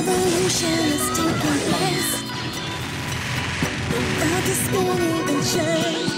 revolution is taking place. The world is spinning in change.